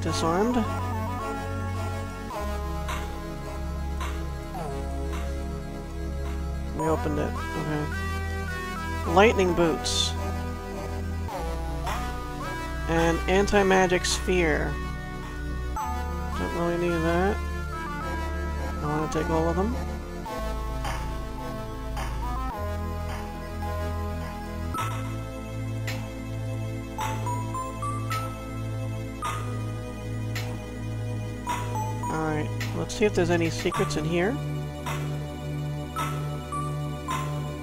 disarmed. We opened it. Okay. Lightning boots. And anti-magic sphere. Don't really need that. I want to take all of them. See if there's any secrets in here.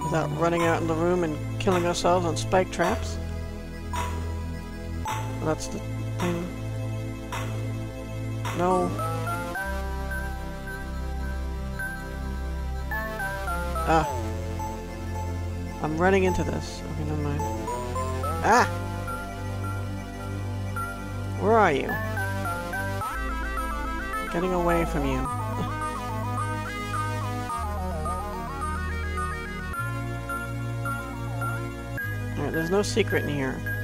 Without running out in the room and killing ourselves on spike traps. That's the thing. No. Ah. I'm running into this. Okay, never mind. Ah! Where are you? Getting away from you. Alright, there's no secret in here.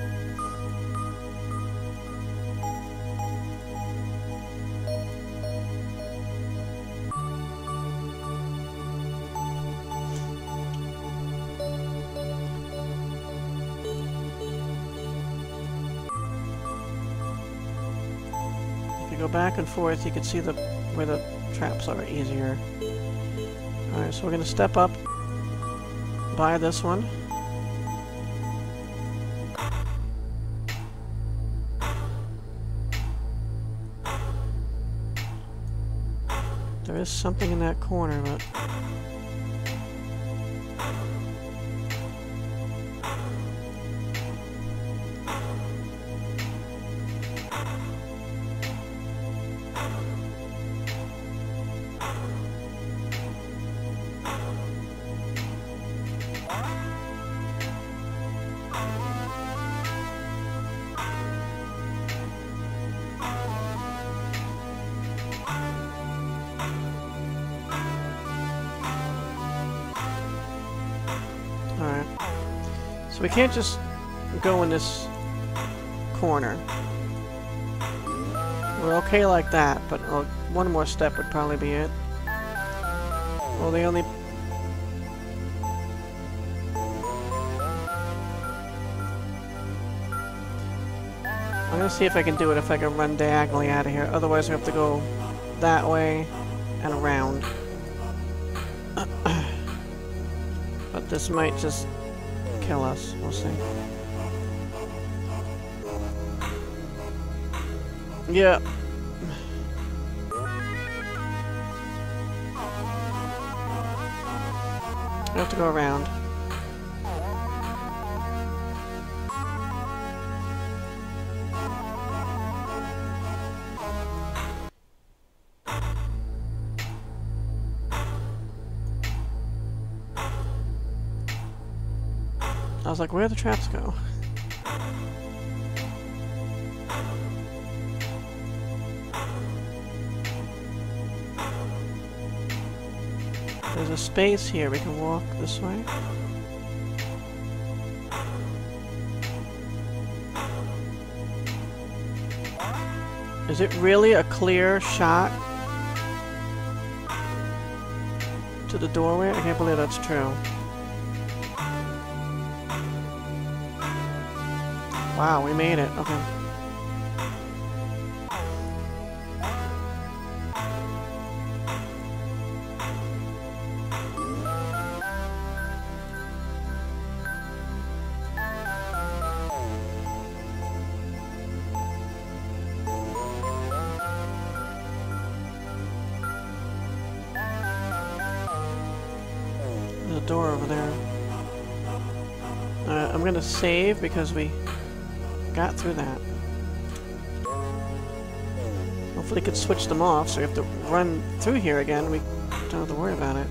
Back and forth, you can see the where the traps are easier. Alright, so we're gonna step up by this one. There is something in that corner, but... So we can't just go in this corner. We're okay like that, but uh, one more step would probably be it. Well, the only... I'm gonna see if I can do it if I can run diagonally out of here. Otherwise, we have to go that way and around. But this might just kill us. We'll see. Yeah. We have to go around. Like, where the traps go? There's a space here. We can walk this way. Is it really a clear shot to the doorway? I can't believe that's true. Wow, we made it. Okay. There's a door over there. Uh, I'm gonna save because we got through that. Hopefully could switch them off so we have to run through here again. We don't have to worry about it.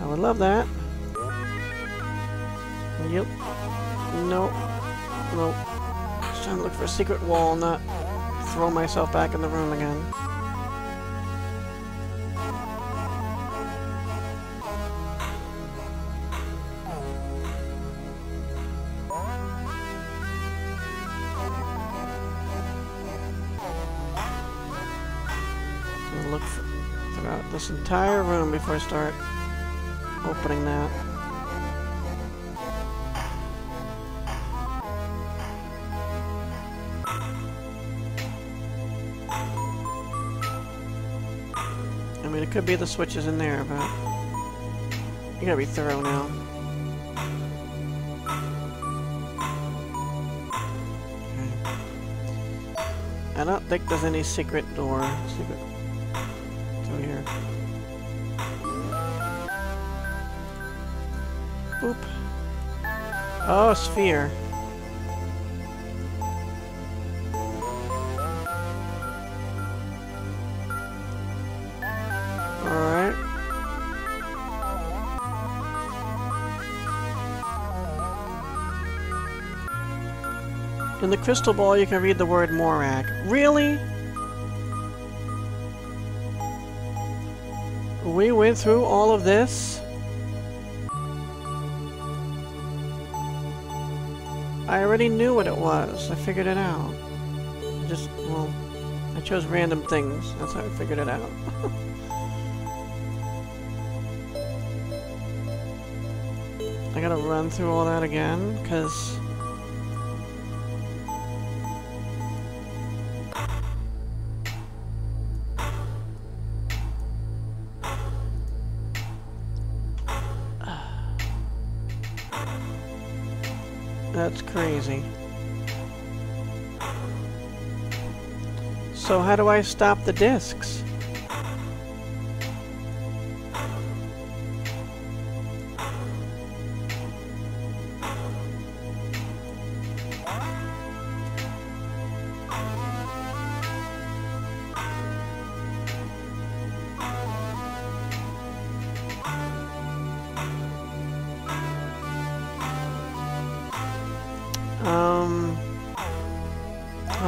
I would love that. Yep. Nope. Nope. Just trying to look for a secret wall, not throw myself back in the room again. This entire room before I start opening that. I mean, it could be the switches in there, but you gotta be thorough now. I don't think there's any secret door. Secret Boop. Oh, sphere. Alright. In the crystal ball, you can read the word Morag. Really? We went through all of this? I already knew what it was. I figured it out. Just, well, I chose random things. That's how I figured it out. I gotta run through all that again, because... That's crazy. So how do I stop the discs?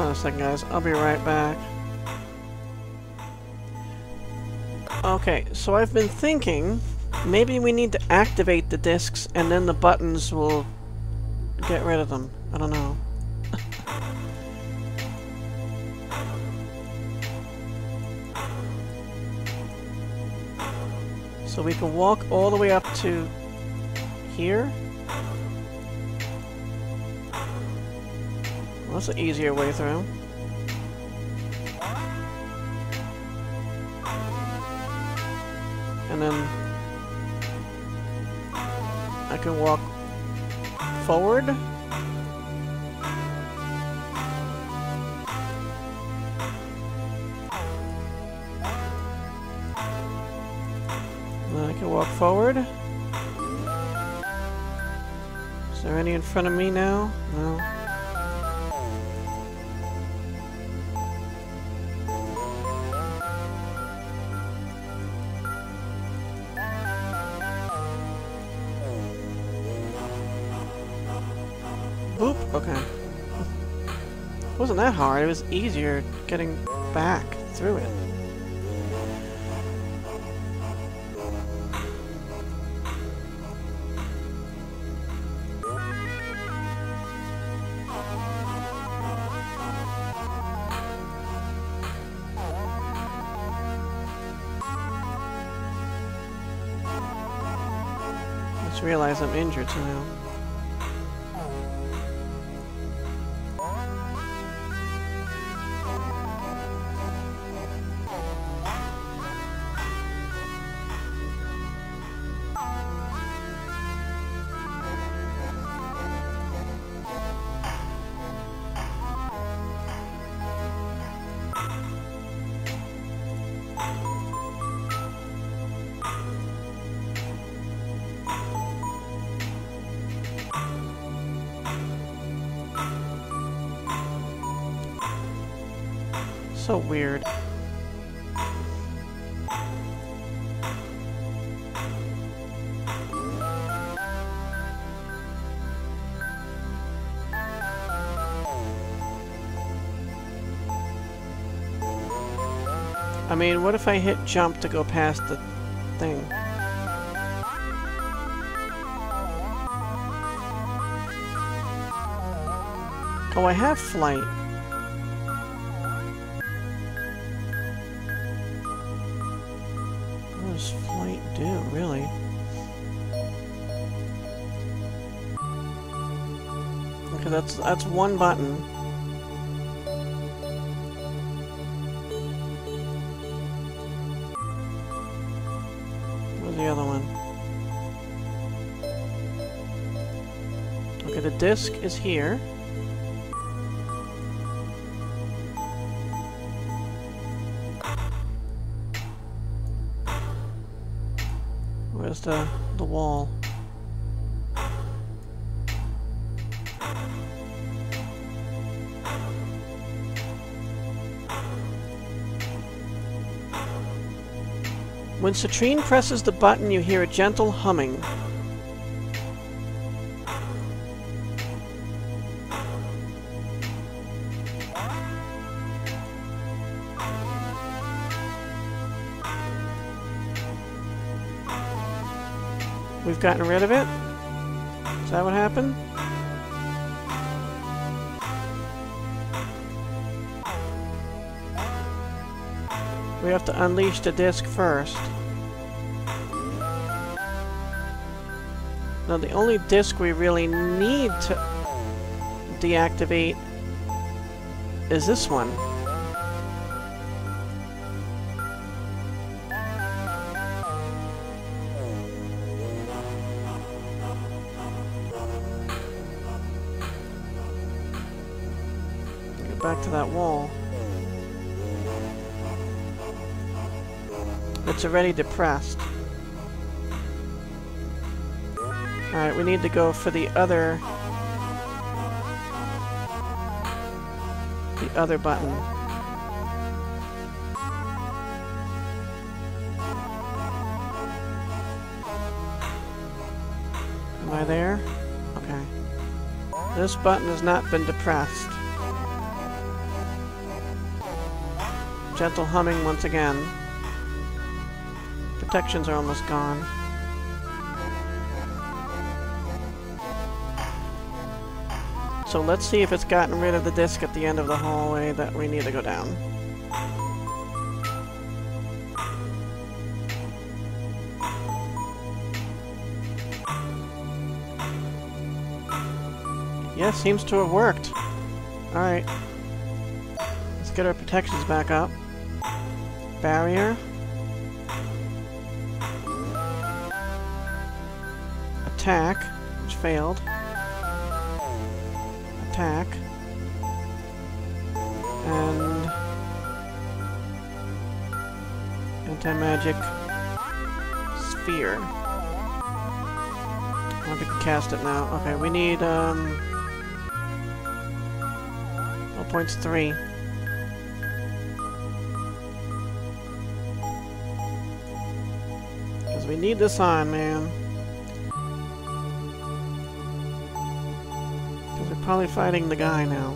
On a second, guys. I'll be right back. Okay, so I've been thinking maybe we need to activate the discs and then the buttons will get rid of them. I don't know. so we can walk all the way up to here. That's an easier way through. And then I can walk forward. I can walk forward. Is there any in front of me now? No. Wasn't that hard. It was easier getting back through it. Just realize I'm injured now. So weird. I mean, what if I hit jump to go past the thing? Oh, I have flight. Okay, that's that's one button. Where's the other one? Okay, the disc is here. Where's the When Citrine presses the button, you hear a gentle humming. We've gotten rid of it? Is that what happened? We have to unleash the disc first. Now the only disc we really need to deactivate is this one. Get back to that wall. It's already depressed. Alright, we need to go for the other... The other button. Am I there? Okay. This button has not been depressed. Gentle humming once again. Protections are almost gone. So let's see if it's gotten rid of the disc at the end of the hallway that we need to go down. Yes, seems to have worked. Alright. Let's get our protections back up. Barrier. Attack, which failed. Attack. And... Anti-magic... Sphere. I can cast it now. Okay, we need, um... Oh, points three. Because we need this on, man. Probably fighting the guy now.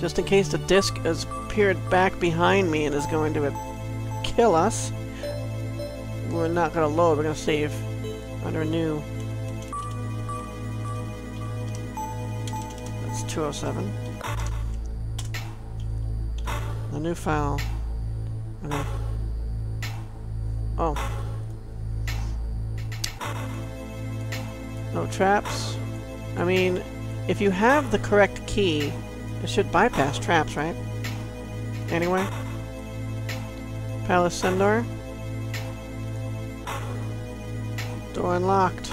Just in case the disc has appeared back behind me and is going to kill us. We're not going to load, we're going to save under new. That's 207. The new file. Traps. I mean, if you have the correct key, it should bypass traps, right? Anyway. Palace S'endar. Door unlocked.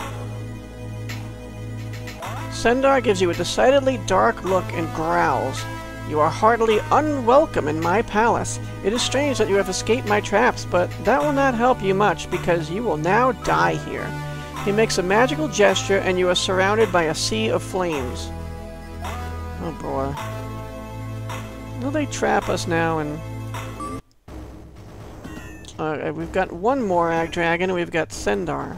S'endar gives you a decidedly dark look and growls. You are heartily unwelcome in my palace. It is strange that you have escaped my traps, but that will not help you much because you will now die here. He makes a magical gesture and you are surrounded by a sea of flames. Oh boy. Will they trap us now and... Uh, we've got one more Ag Dragon and we've got S'endar.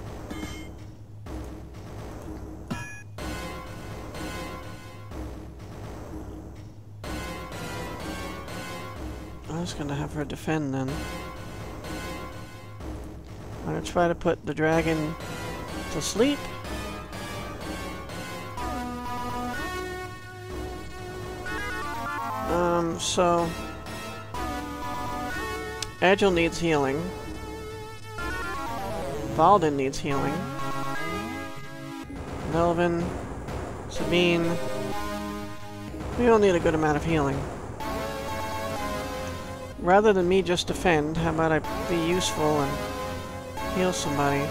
I was gonna have her defend then. I'm gonna try to put the dragon to sleep. Um, so... Egil needs healing. Valdyn needs healing. Nelvin. Sabine. We all need a good amount of healing. Rather than me just defend, how about I be useful and heal somebody?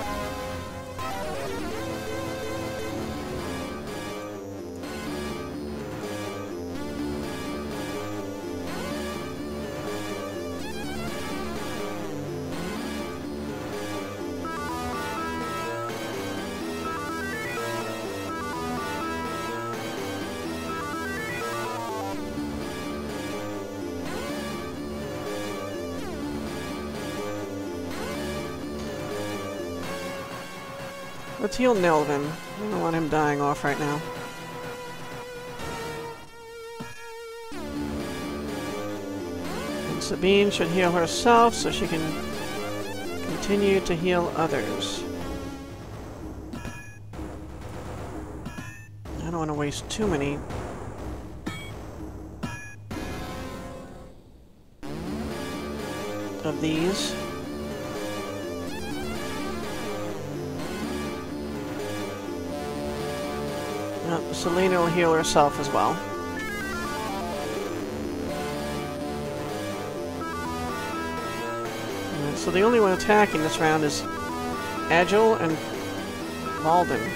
Heal Nelvin. I don't want him dying off right now. And Sabine should heal herself so she can continue to heal others. I don't want to waste too many of these. Uh, Selena will heal herself as well. Alright, so the only one attacking this round is Egil and Valdyn.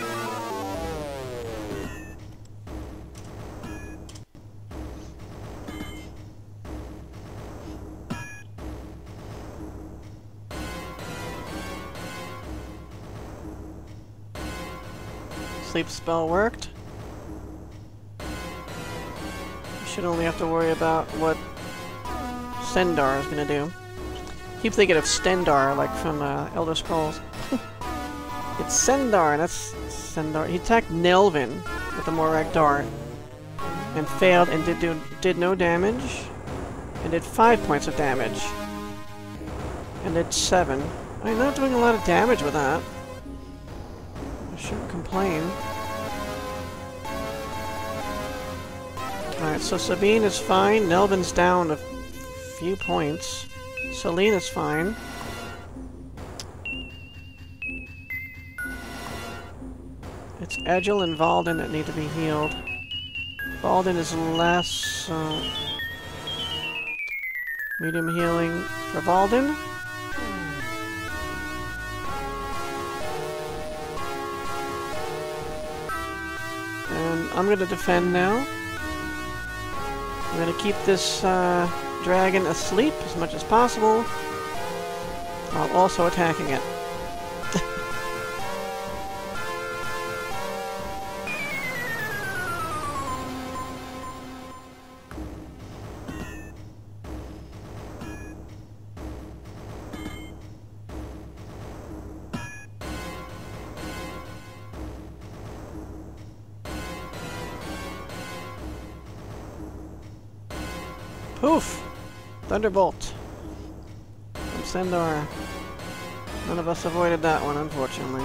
Sleep spell worked. Should only have to worry about what S'endar is gonna do. Keep thinking of Stendarr, like from uh, Elder Scrolls. it's S'endar, that's S'endar. He attacked Nelvin with the Morag Dart and failed and did do did no damage and did five points of damage and did seven. I'm not doing a lot of damage with that. I shouldn't complain. Alright, so Sabine is fine. Nelvin's down a few points. Selena's fine. It's Egil and Valdyn that need to be healed. Valdyn is less... Uh, medium healing for Valdyn. And I'm going to defend now. I'm gonna keep this uh, dragon asleep as much as possible, while also attacking it. Poof! Thunderbolt. From S'endar. None of us avoided that one, unfortunately.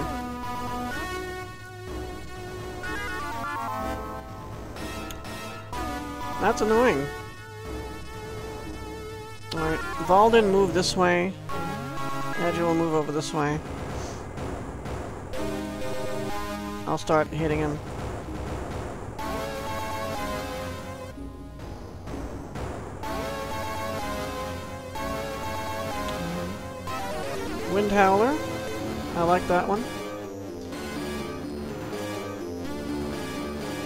That's annoying. Alright, Valdyn move this way. Egil will move over this way. I'll start hitting him. Wind Howler. I like that one.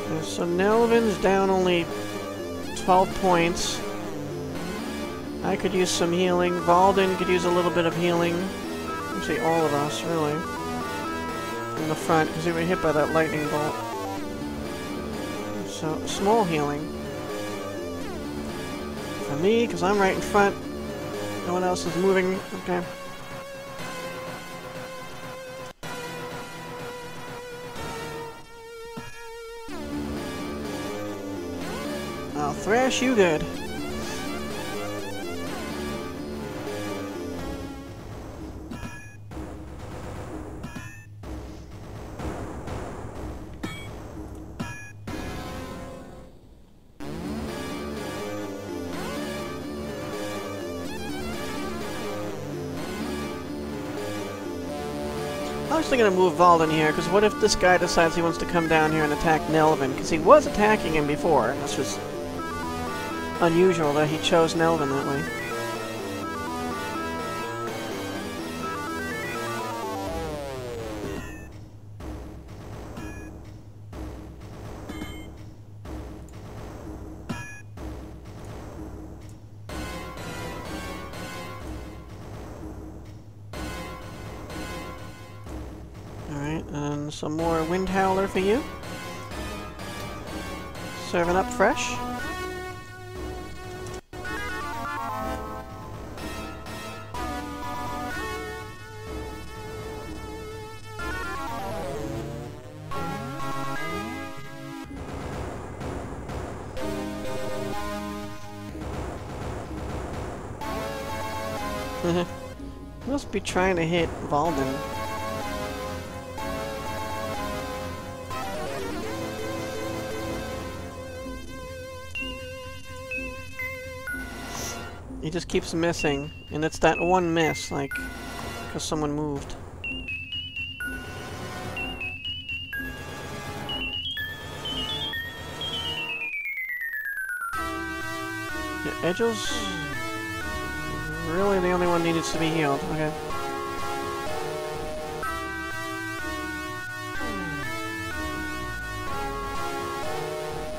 Okay, so Nelvin's down only 12 points. I could use some healing. Valdyn could use a little bit of healing. Actually, all of us, really. In the front, because he was hit by that lightning bolt. So, small healing. For me, because I'm right in front. No one else is moving. Okay. Thrash you good. I'm actually going to move Valdyn here, because what if this guy decides he wants to come down here and attack Nelvin? Because he was attacking him before. Let's just unusual that he chose Nelvin that way. Alright, and some more Wind Howler for you. Serving up fresh. Be trying to hit Valdyn. He just keeps missing, and it's that one miss, like, because someone moved. Yeah, Egil's really the only one needed to be healed. Okay.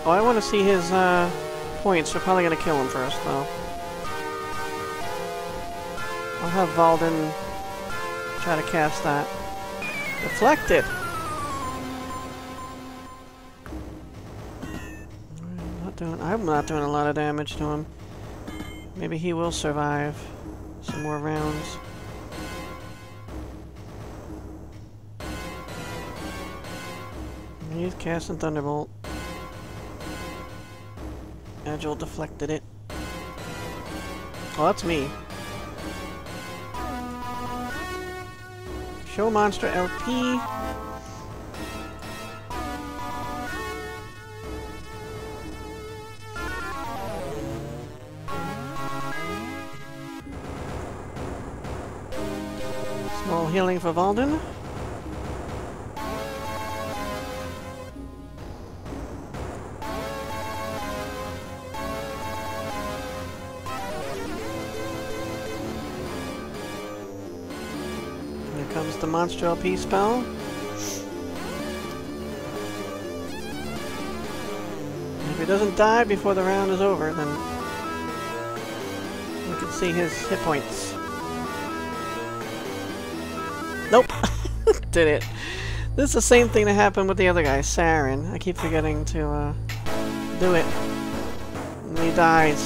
Oh, I want to see his uh, points. We're probably going to kill him first, though. I'll have Valdyn try to cast that. Deflected! I'm not doing, I'm not doing a lot of damage to him. Maybe he will survive some more rounds. He's casting Thunderbolt. Egil deflected it. Oh, that's me. Show Monster LP. Small healing for Valdyn. Here comes the Monster LP spell. If he doesn't die before the round is over, then we can see his hit points. Did it. This is the same thing that happened with the other guy, Saren. I keep forgetting to uh, do it. And he dies.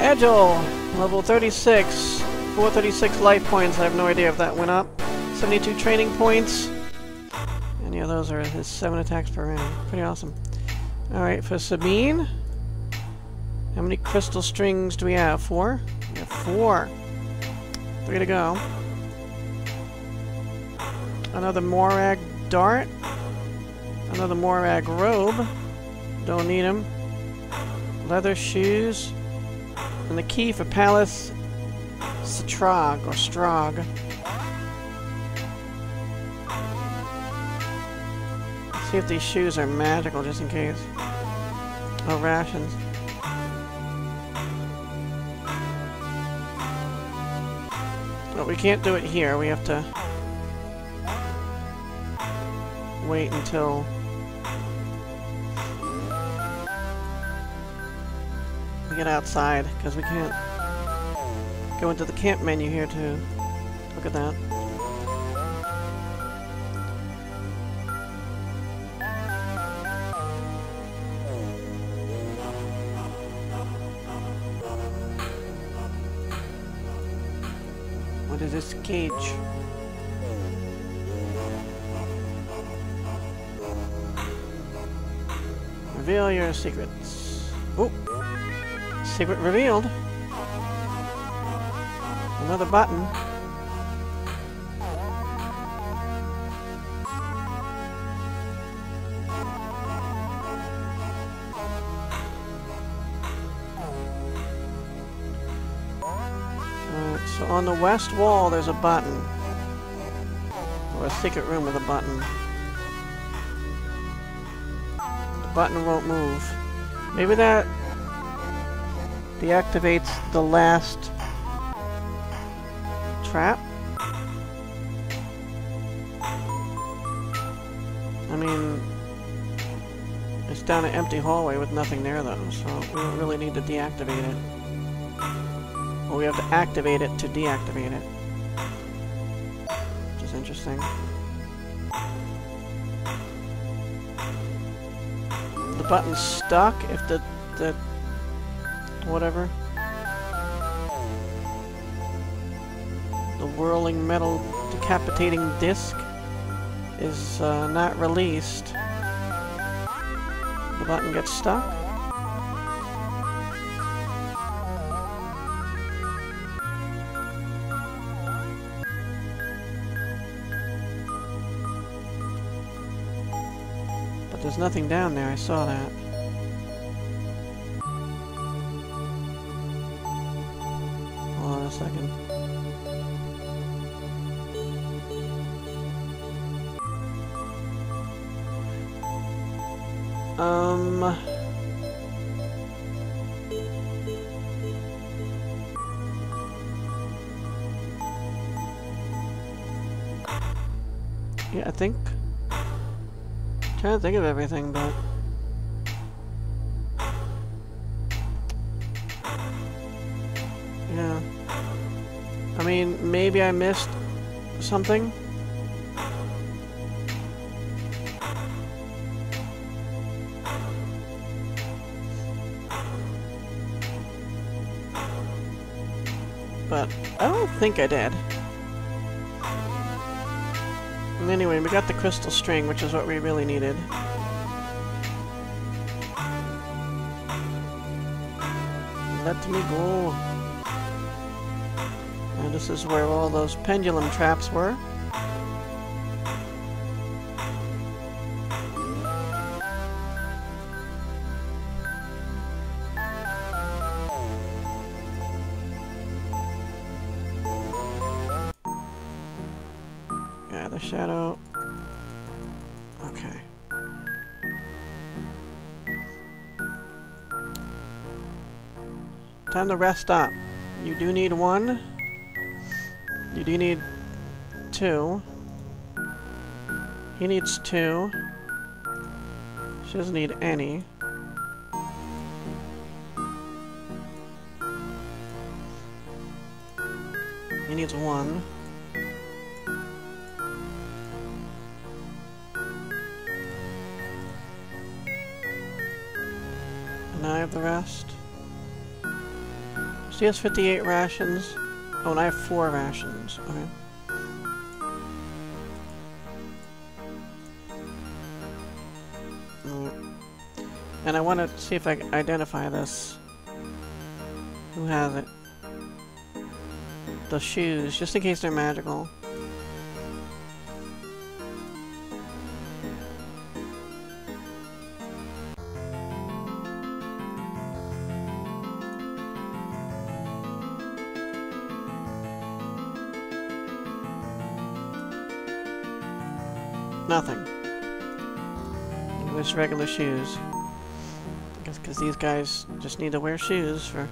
Egil! Level 36. 436 life points. I have no idea if that went up. 72 training points. And yeah, those are his 7 attacks per round. Pretty awesome. Alright, for Sabine. How many crystal strings do we have? Four? We have four. Three to go. Another Morag dart. Another Morag robe. Don't need them. Leather shoes. And the key for Palace Strog or Strog. See if these shoes are magical just in case. Oh, rations. But we can't do it here. We have to wait until we get outside because we can't go into the camp menu here to look at that. What is this cage? Reveal your secrets. Oh! Secret revealed. Another button. Alright, so on the west wall there's a button. Or a secret room with a button. Button won't move. Maybe that deactivates the last trap? I mean, it's down an empty hallway with nothing there though, so we don't really need to deactivate it. Well, we have to activate it to deactivate it. Which is interesting. The button's stuck if the, the whatever. The whirling metal decapitating disc is uh, not released. The button gets stuck. Nothing down there, I saw that. Trying to think of everything, but... Yeah. I mean, maybe I missed something? But I don't think I did. Anyway, we got the crystal string, which is what we really needed. Let me go. And this is where all those pendulum traps were. Time to rest up. You do need one. You do need two. He needs two. She doesn't need any. He needs one. And I have the rest. So he has 58 rations. Oh, and I have four rations. Okay. Mm. And I want to see if I can identify this. Who has it? The shoes, just in case they're magical. Nothing. Just regular shoes. I guess because these guys just need to wear shoes for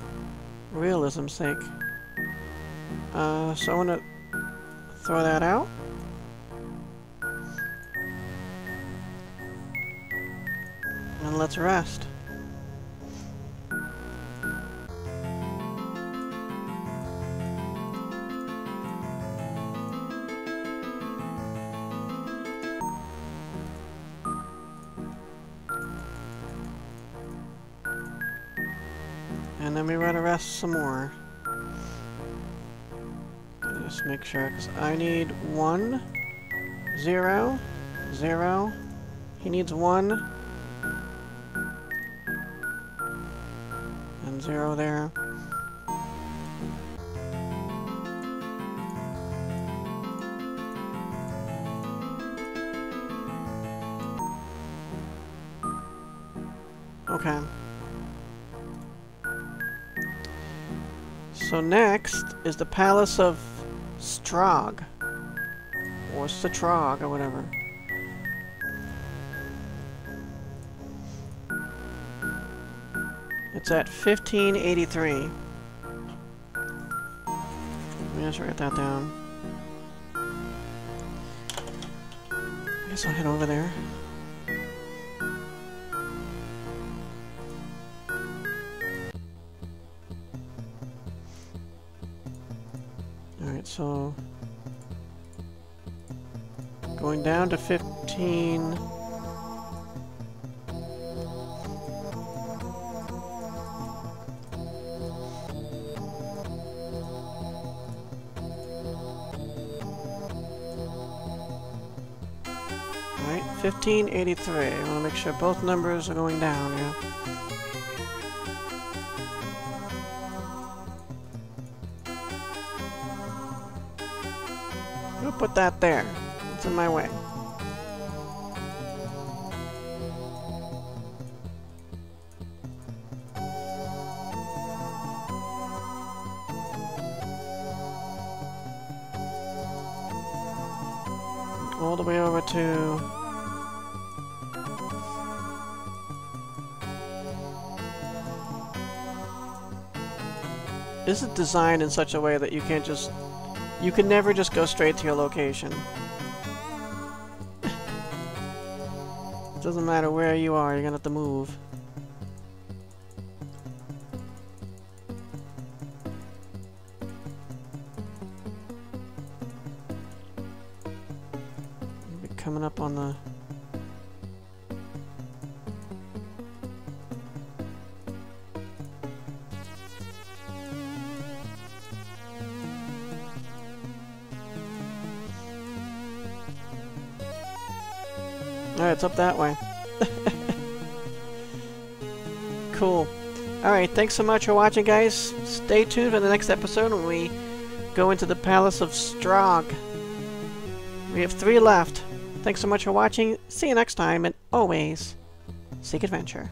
realism's sake. Uh, so I want to throw that out. And let's rest. Sure, because I need one, zero, zero. He needs one. And zero there. Okay. So next is the Palace of Strahd. Or Satrog, or whatever. It's at 1583. Let me just write that down. I guess I'll head over there. 15... Alright, 1583. I want to make sure both numbers are going down, yeah. Who put that there? It's in my way. Is designed in such a way that you can't just... You can never just go straight to your location. It doesn't matter where you are, you're gonna have to move. Coming up on the... it's up that way. cool. Alright, thanks so much for watching, guys. Stay tuned for the next episode when we go into the Palace of Strog. We have three left. Thanks so much for watching. See you next time, and always, seek adventure.